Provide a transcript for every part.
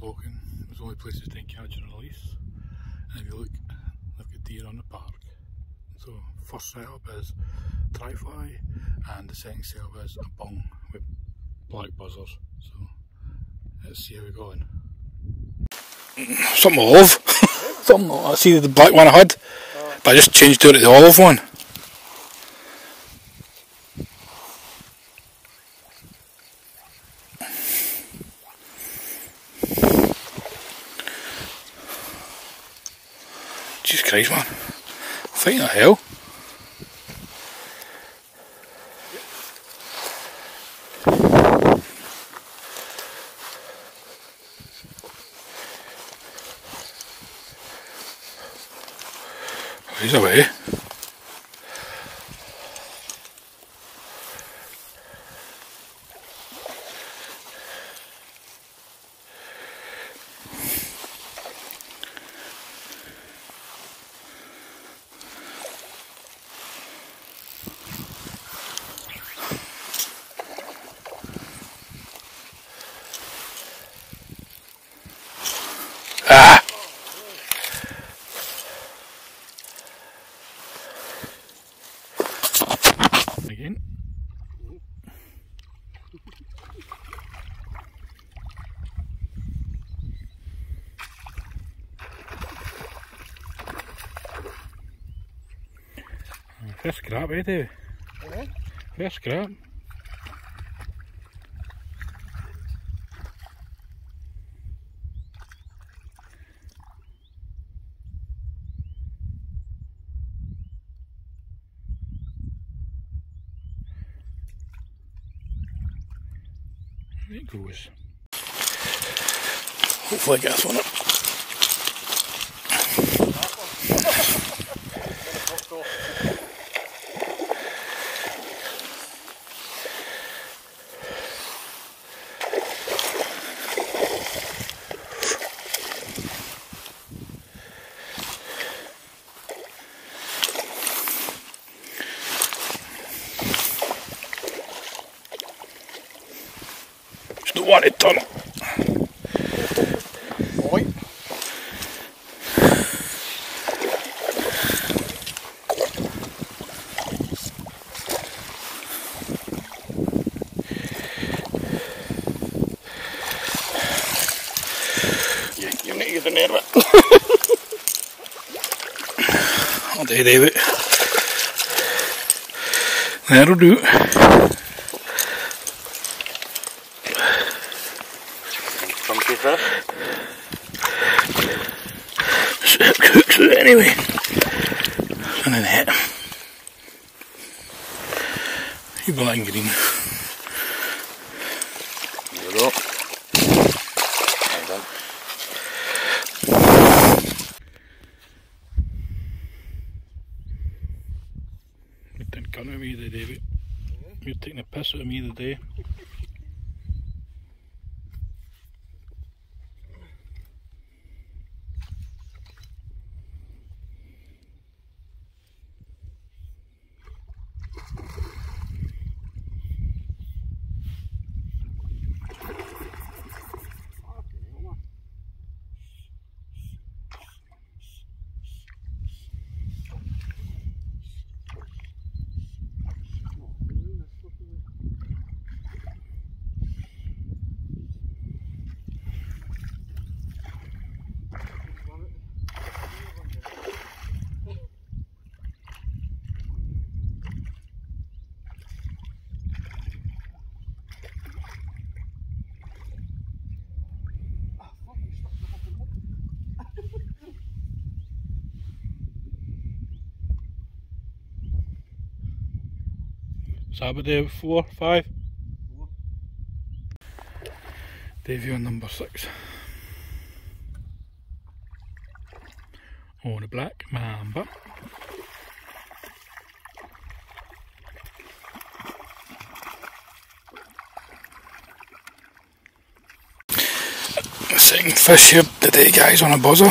Lochan. There's only places to catch and release. And if you look, they've got deer on the park. So first setup is tri-fly and the second setup is a bung with black buzzers. So let's see how we're going. Something olive. Something I see the black one I had. But I just changed it to the olive one. Jesus Christ, man. Fighting a hell. He's away. Again. First scrap, eh, Dave? Eh? First scrap. It goes. Hopefully I get one up. Just don't want it done. Oi. You, you need to get the near of it. I'll do David. That'll do. Chunky fish. It cooks it anyway. And then hit. You blind green. There we go. Well done. You're taking gun of me the. You're taking a piss out of me the day. Saturday four, five. Davey on number six. On a black mamba. Second fish here today guys on a buzzer.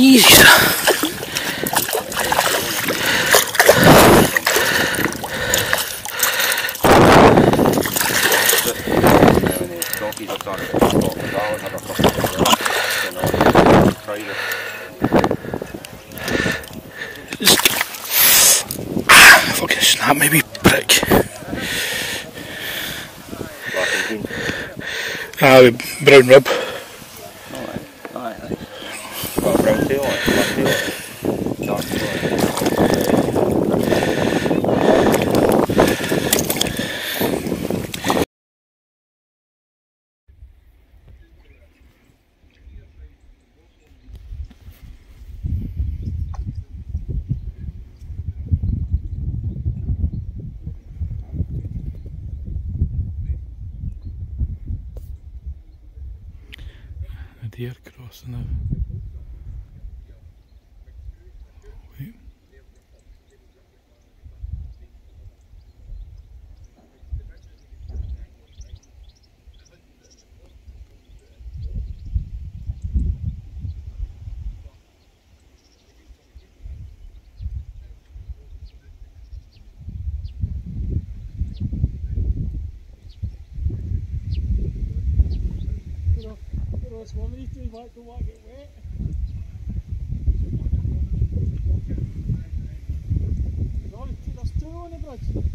it. Fucking snap, maybe prick. Black and green. Ah, brown rib. Tail on on. Dark deer crossing now. It's one of these don't want to get wet. There's two on the bridge.